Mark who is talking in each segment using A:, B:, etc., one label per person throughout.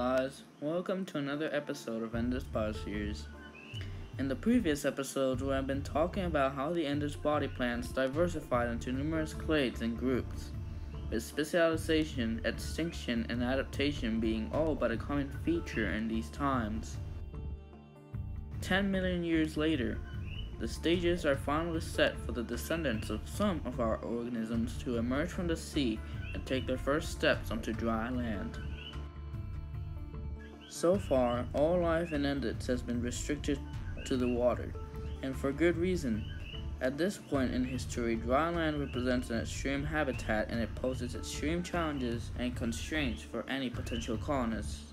A: guys, welcome to another episode of Endux series. In the previous episode, we have been talking about how the Endux body plans diversified into numerous clades and groups, with specialization, extinction, and adaptation being all but a common feature in these times. 10 million years later, the stages are finally set for the descendants of some of our organisms to emerge from the sea and take their first steps onto dry land. So far, all life in Endux has been restricted to the water, and for good reason. At this point in history, dry land represents an extreme habitat and it poses extreme challenges and constraints for any potential colonists.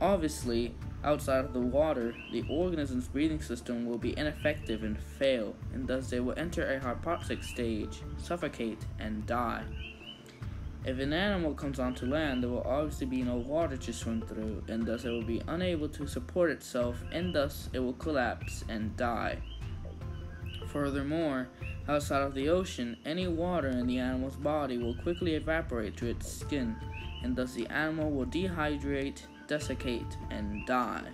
A: Obviously, outside of the water, the organism's breathing system will be ineffective and fail, and thus they will enter a hypoxic stage, suffocate, and die. If an animal comes onto land, there will obviously be no water to swim through, and thus it will be unable to support itself, and thus it will collapse and die. Furthermore, outside of the ocean, any water in the animal's body will quickly evaporate to its skin, and thus the animal will dehydrate, desiccate, and die.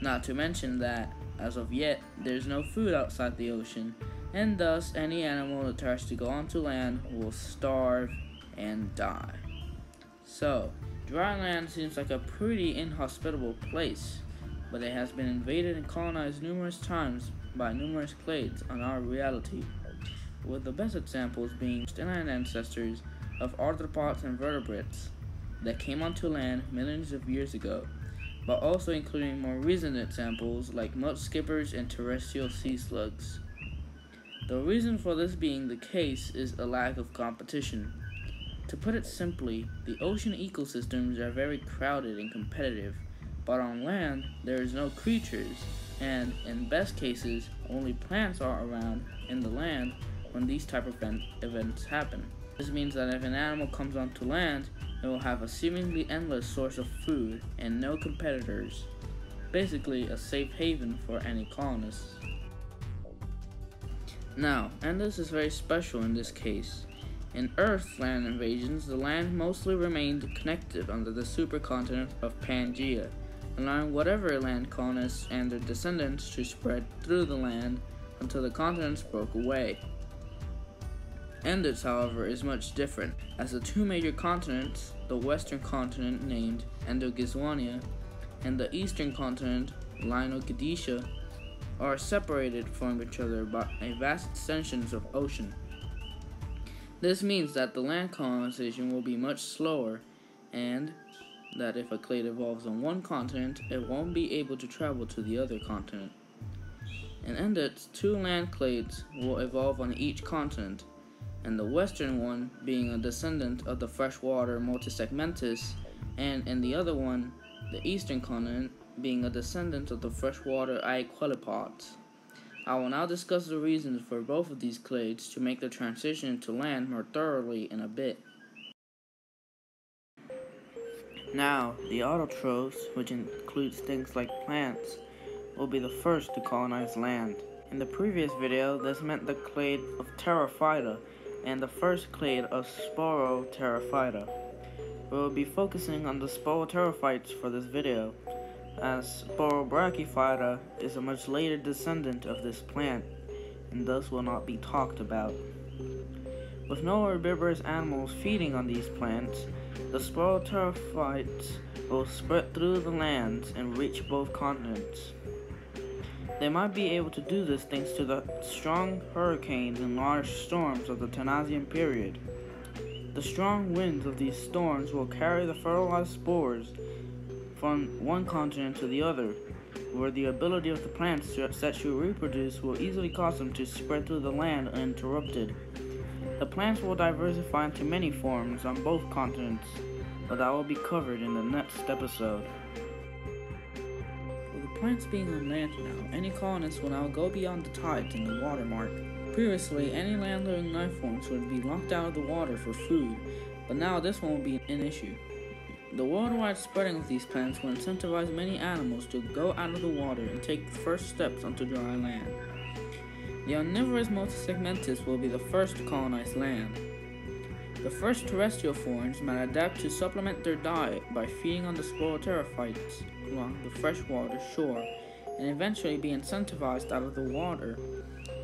A: Not to mention that, as of yet, there's no food outside the ocean, and thus any animal that tries to go onto land will starve and die. So, dry land seems like a pretty inhospitable place, but it has been invaded and colonized numerous times by numerous clades on our reality, with the best examples being distant ancestors of arthropods and vertebrates that came onto land millions of years ago, but also including more recent examples like mud skippers and terrestrial sea slugs. The reason for this being the case is a lack of competition. To put it simply, the ocean ecosystems are very crowded and competitive, but on land, there is no creatures, and in best cases, only plants are around in the land when these type of event events happen. This means that if an animal comes onto land, it will have a seemingly endless source of food and no competitors. Basically, a safe haven for any colonists. Now, Endux is very special in this case. In Earth land invasions, the land mostly remained connected under the supercontinent of Pangaea, allowing whatever land colonists and their descendants to spread through the land until the continents broke away. Endux, however, is much different, as the two major continents, the western continent named Endogiswania, and the eastern continent, Linogadetia, are separated from each other by a vast extensions of ocean. This means that the land colonization will be much slower, and that if a clade evolves on one continent, it won't be able to travel to the other continent. In Endux, two land clades will evolve on each continent, and the western one being a descendant of the freshwater Multisegmentis, and in the other one, the eastern continent, being a descendant of the freshwater Aequilopods. I will now discuss the reasons for both of these clades to make the transition to land more thoroughly in a bit. Now, the autotrophs, which includes things like plants, will be the first to colonize land. In the previous video, this meant the clade of Pterophyta and the first clade of Sporoterraphyta. We will be focusing on the Sporoterraphytes for this video, as Sporobrachyphyta is a much later descendant of this plant, and thus will not be talked about. With no herbivorous animals feeding on these plants, the Sporoterraphytes will spread through the lands and reach both continents. They might be able to do this thanks to the strong hurricanes and large storms of the Tenasian period. The strong winds of these storms will carry the fertilized spores from one continent to the other, where the ability of the plants to sexually reproduce will easily cause them to spread through the land uninterrupted. The plants will diversify into many forms on both continents, but that will be covered in the next episode. With the plants being on land now, any colonists will now go beyond the tides and the water mark. Previously, any land-living life forms would be locked out of the water for food, but now this won't be an issue. The worldwide spreading of these plants will incentivize many animals to go out of the water and take the first steps onto dry land. The omnivorous Multisegmentis will be the first to colonize land. The first terrestrial forms might adapt to supplement their diet by feeding on the sporophytes along the freshwater shore and eventually be incentivized out of the water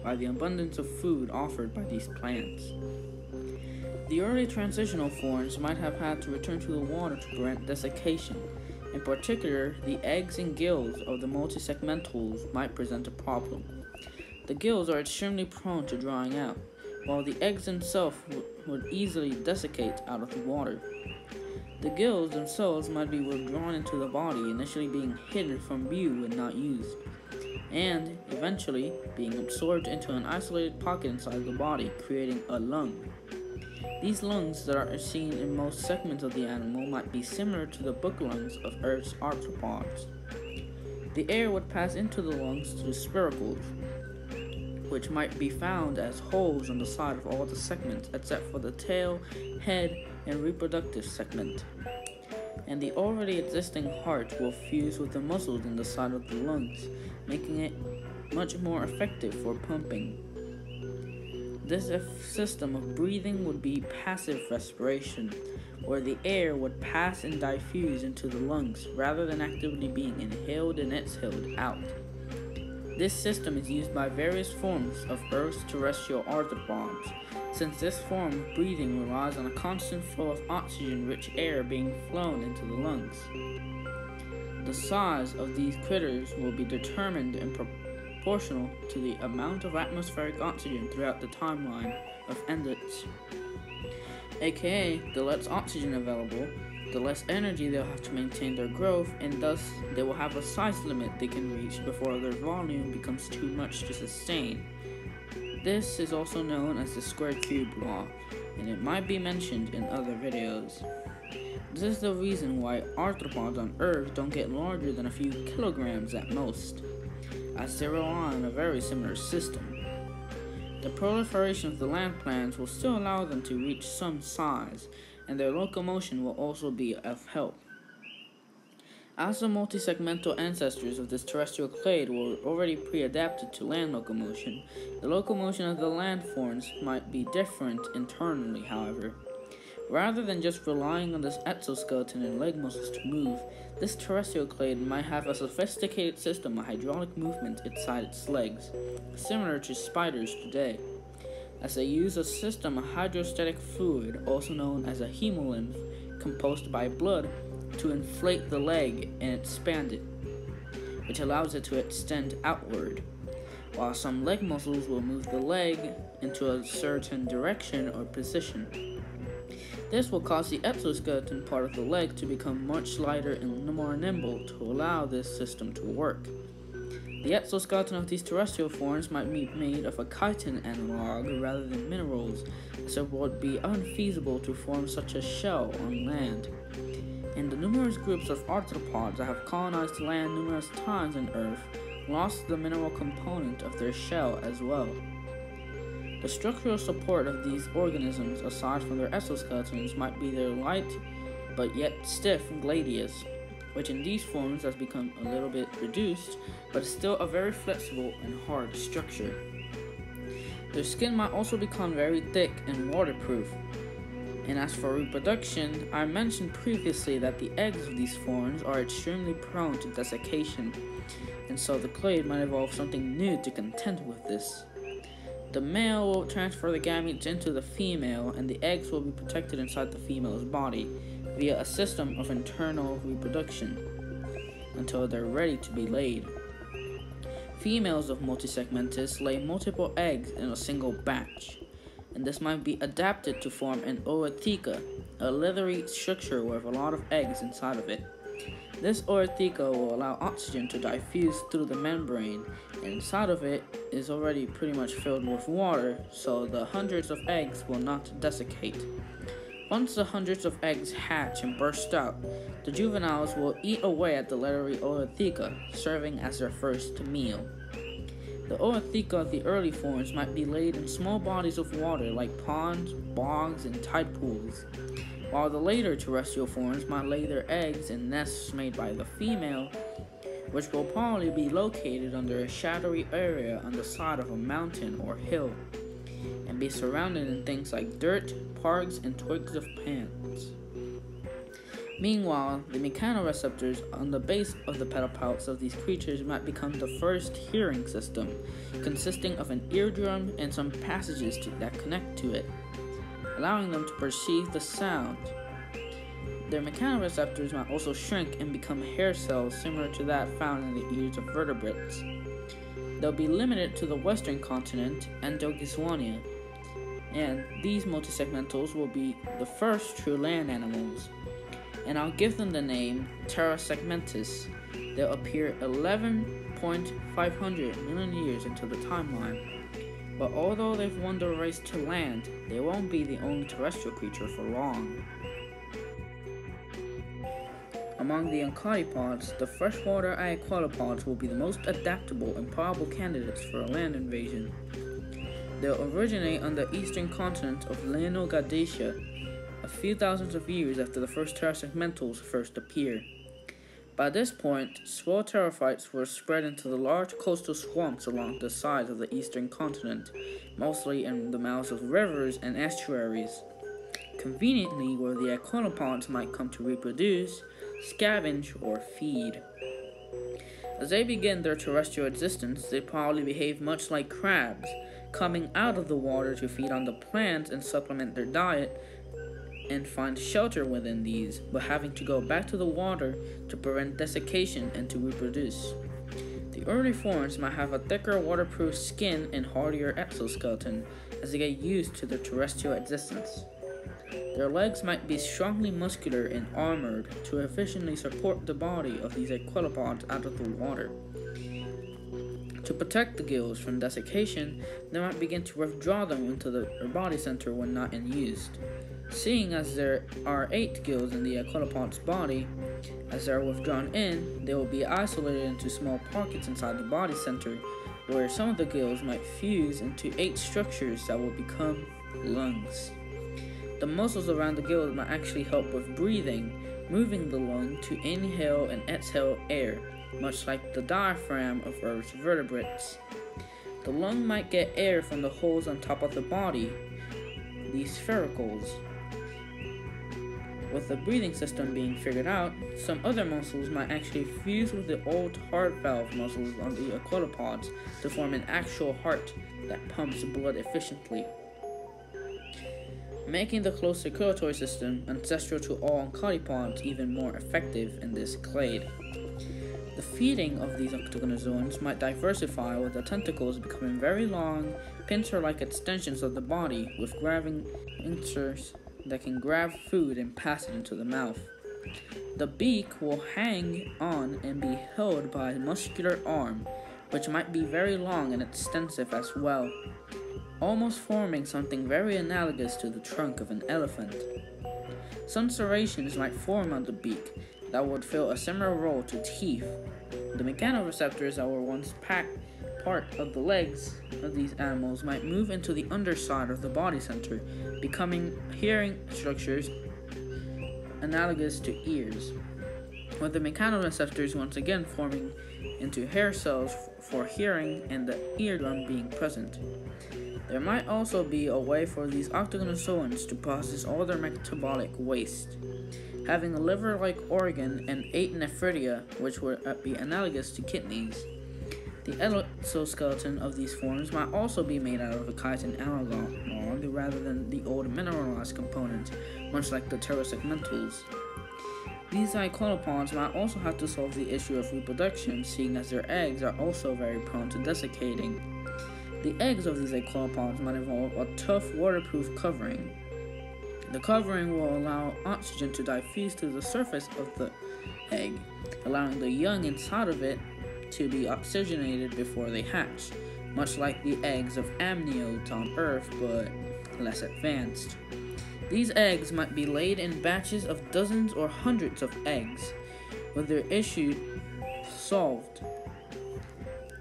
A: by the abundance of food offered by these plants. The early transitional forms might have had to return to the water to prevent desiccation. In particular, the eggs and gills of the multisegmentals might present a problem. The gills are extremely prone to drying out, while the eggs themselves would easily desiccate out of the water. The gills themselves might be withdrawn into the body, initially being hidden from view and not used, and eventually being absorbed into an isolated pocket inside the body, creating a lung. These lungs that are seen in most segments of the animal might be similar to the book lungs of Earth's arthropods. The air would pass into the lungs through spiracles, which might be found as holes on the side of all the segments except for the tail, head, and reproductive segment. And the already existing heart will fuse with the muscles in the side of the lungs, making it much more effective for pumping. This system of breathing would be passive respiration, where the air would pass and diffuse into the lungs rather than actively being inhaled and exhaled out. This system is used by various forms of Earth's terrestrial arthropods, since this form of breathing relies on a constant flow of oxygen-rich air being flown into the lungs. The size of these critters will be determined in proportional to the amount of atmospheric oxygen throughout the timeline of Endux, aka the less oxygen available, the less energy they'll have to maintain their growth, and thus they will have a size limit they can reach before their volume becomes too much to sustain. This is also known as the square cube law, and it might be mentioned in other videos. This is the reason why arthropods on Earth don't get larger than a few kilograms at most, as they rely on a very similar system. The proliferation of the land plants will still allow them to reach some size, and their locomotion will also be of help. As the multi-segmental ancestors of this terrestrial clade were already pre-adapted to land locomotion, the locomotion of the land forms might be different internally, however. Rather than just relying on this exoskeleton and leg muscles to move, this terrestrial clade might have a sophisticated system of hydraulic movement inside its legs, similar to spiders today as they use a system of hydrostatic fluid, also known as a hemolymph, composed by blood, to inflate the leg and expand it, which allows it to extend outward, while some leg muscles will move the leg into a certain direction or position. This will cause the exoskeleton part of the leg to become much lighter and more nimble to allow this system to work. The exoskeleton of these terrestrial forms might be made of a chitin analog rather than minerals, so it would be unfeasible to form such a shell on land. And the numerous groups of arthropods that have colonized land numerous times on Earth lost the mineral component of their shell as well. The structural support of these organisms, aside from their exoskeletons, might be their light but yet stiff gladius, which in these forms has become a little bit reduced, but is still a very flexible and hard structure. Their skin might also become very thick and waterproof. And as for reproduction, I mentioned previously that the eggs of these forms are extremely prone to desiccation, and so the clade might evolve something new to contend with this. The male will transfer the gametes into the female, and the eggs will be protected inside the female's body, via a system of internal reproduction until they're ready to be laid. Females of Multisegmentis lay multiple eggs in a single batch, and this might be adapted to form an ootheca, a leathery structure with a lot of eggs inside of it. This ootheca will allow oxygen to diffuse through the membrane, inside of it is already pretty much filled with water, so the hundreds of eggs will not desiccate. Once the hundreds of eggs hatch and burst out, the juveniles will eat away at the leathery ootheca, serving as their first meal. The ootheca of the early forms might be laid in small bodies of water like ponds, bogs, and tide pools, while the later terrestrial forms might lay their eggs in nests made by the female, which will probably be located under a shadowy area on the side of a mountain or hill and be surrounded in things like dirt, parks, and twigs of plants. Meanwhile, the mechanoreceptors on the base of the pedipalps of these creatures might become the first hearing system, consisting of an eardrum and some passages to, that connect to it, allowing them to perceive the sound. Their mechanoreceptors might also shrink and become hair cells similar to that found in the ears of vertebrates. They'll be limited to the western continent Endogiswania, and these multisegmentals will be the first true land animals and I'll give them the name Pterosegmentus. They'll appear 11.500 million years into the timeline. But although they've won the race to land, they won't be the only terrestrial creature for long. Among the oncotypods, the freshwater iaqualopods will be the most adaptable and probable candidates for a land invasion. They'll originate on the eastern continent of Leonogadacia a few thousands of years after the first terrasegmentals first appeared. By this point, swell pterophytes were spread into the large coastal swamps along the sides of the eastern continent, mostly in the mouths of rivers and estuaries. Conveniently, where the iaqualopods might come to reproduce, scavenge, or feed. As they begin their terrestrial existence, they probably behave much like crabs, coming out of the water to feed on the plants and supplement their diet and find shelter within these, but having to go back to the water to prevent desiccation and to reproduce. The early forms might have a thicker waterproof skin and hardier exoskeleton as they get used to their terrestrial existence. Their legs might be strongly muscular and armored to efficiently support the body of these iaqualopods out of the water. To protect the gills from desiccation, they might begin to withdraw them into the, their body center when not in use. Seeing as there are eight gills in the iaqualopod's body, as they are withdrawn in, they will be isolated into small pockets inside the body center, where some of the gills might fuse into eight structures that will become lungs. The muscles around the gills might actually help with breathing, moving the lung to inhale and exhale air, much like the diaphragm of Earth's vertebrates. The lung might get air from the holes on top of the body, these spiracles, with the breathing system being figured out, some other muscles might actually fuse with the old heart valve muscles on the iaqualopods to form an actual heart that pumps blood efficiently. Making the closed circulatory system ancestral to all oncotypods even more effective in this clade. The feeding of these octogonozoans might diversify with the tentacles becoming very long, pincer-like extensions of the body with grabbing inserts that can grab food and pass it into the mouth. The beak will hang on and be held by a muscular arm, which might be very long and extensive as well, almost forming something very analogous to the trunk of an elephant. Some serrations might form on the beak that would fill a similar role to teeth. The mechanoreceptors that were once packed part of the legs of these animals might move into the underside of the body center, becoming hearing structures analogous to ears, with the mechanoreceptors once again forming into hair cells for hearing and the eardrum being present. There might also be a way for these octogonozoans to process all their metabolic waste. Having a liver like organ and eight nephridia, which would be analogous to kidneys, the exoskeleton of these forms might also be made out of a chitin analog rather than the old mineralized components, much like the terrasegmentals. These iaqualopods might also have to solve the issue of reproduction, seeing as their eggs are also very prone to desiccating. The eggs of these iaqualopods might involve a tough waterproof covering. The covering will allow oxygen to diffuse to the surface of the egg, allowing the young inside of it to be oxygenated before they hatch, much like the eggs of amniotes on Earth, but less advanced. These eggs might be laid in batches of dozens or hundreds of eggs, with their issue solved.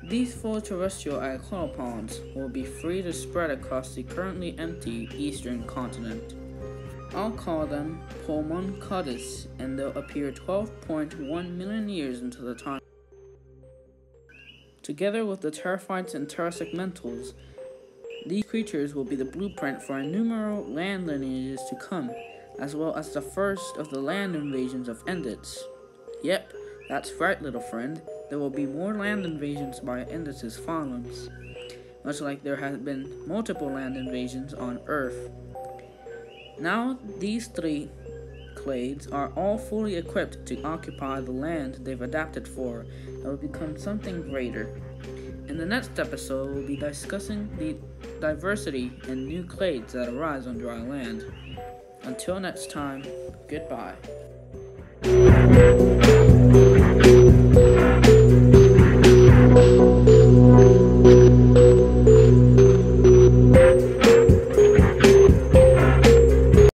A: These four terrestrial iaqualopods will be free to spread across the currently empty eastern continent. I'll call them Pulmonchodus, and they'll appear 12.1 million years into the time. Together with the pterophytes and terrasegmentals, These creatures will be the blueprint for innumerable land lineages to come, as well as the first of the land invasions of Endux. Yep, that's right, little friend. There will be more land invasions by Endux' farms, much like there have been multiple land invasions on Earth. Now, these three clades are all fully equipped to occupy the land they've adapted for and will become something greater. In the next episode, we'll be discussing the diversity and new clades that arise on dry land. Until next time, goodbye.